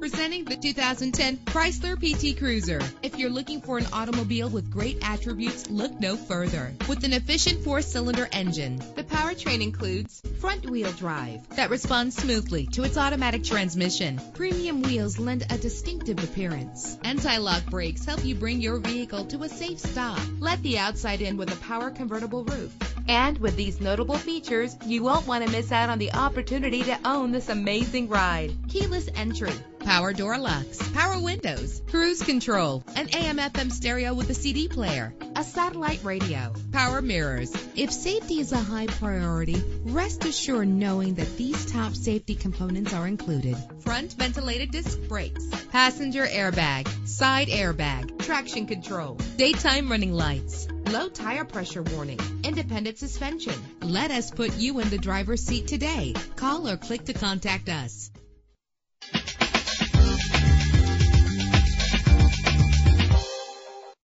Presenting the 2010 Chrysler PT Cruiser. If you're looking for an automobile with great attributes, look no further. With an efficient four-cylinder engine, the powertrain includes front-wheel drive that responds smoothly to its automatic transmission. Premium wheels lend a distinctive appearance. Anti-lock brakes help you bring your vehicle to a safe stop. Let the outside in with a power convertible roof. And with these notable features, you won't want to miss out on the opportunity to own this amazing ride. Keyless entry, power door locks, power windows, cruise control, an AM FM stereo with a CD player, a satellite radio, power mirrors. If safety is a high priority, rest assured knowing that these top safety components are included. Front ventilated disc brakes, passenger airbag, side airbag, traction control, daytime running lights, low tire pressure warning, independent suspension. Let us put you in the driver's seat today. Call or click to contact us.